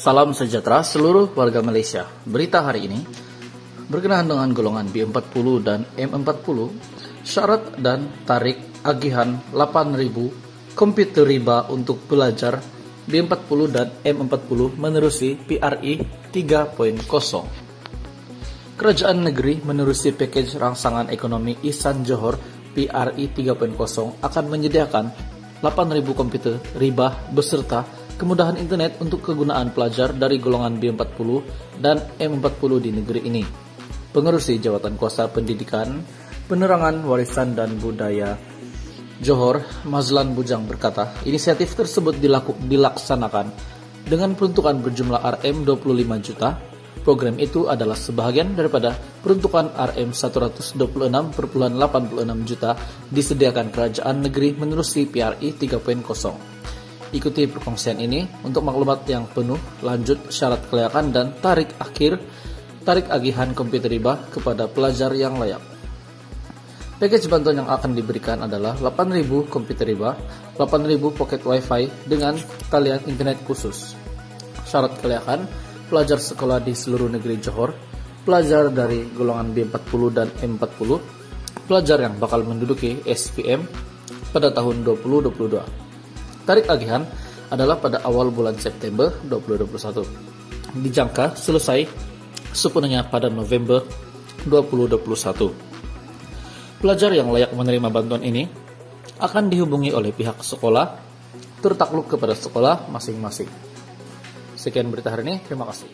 Salam sejahtera seluruh warga Malaysia. Berita hari ini berkenaan dengan golongan B40 dan M40, syarat dan tarik agihan 8.000 komputer riba untuk belajar B40 dan M40 menerusi PRI 3.0. Kerajaan negeri menerusi package rangsangan ekonomi Isan Johor PRI 3.0 akan menyediakan 8.000 komputer riba beserta kemudahan internet untuk kegunaan pelajar dari golongan B40 dan M40 di negeri ini. Pengerusi Jawatan Kuasa Pendidikan, Penerangan Warisan dan Budaya Johor, Mazlan Bujang berkata, inisiatif tersebut dilaku, dilaksanakan dengan peruntukan berjumlah RM 25 juta Program itu adalah sebahagian daripada peruntukan RM 126,86 juta disediakan kerajaan negeri menerusi PRI 3.0. Ikuti perkongsian ini untuk maklumat yang penuh, lanjut syarat kelayakan dan tarik akhir tarik agihan komputer riba kepada pelajar yang layak. Package bantuan yang akan diberikan adalah 8.000 komputer riba, 8.000 pocket wifi dengan talian internet khusus. Syarat kelayakan pelajar sekolah di seluruh negeri Johor, pelajar dari golongan B40 dan M40, pelajar yang bakal menduduki SPM pada tahun 2022. Tarik agihan adalah pada awal bulan September 2021. Dijangka selesai sepenuhnya pada November 2021. Pelajar yang layak menerima bantuan ini akan dihubungi oleh pihak sekolah tertakluk kepada sekolah masing-masing. Sekian berita hari ini, terima kasih.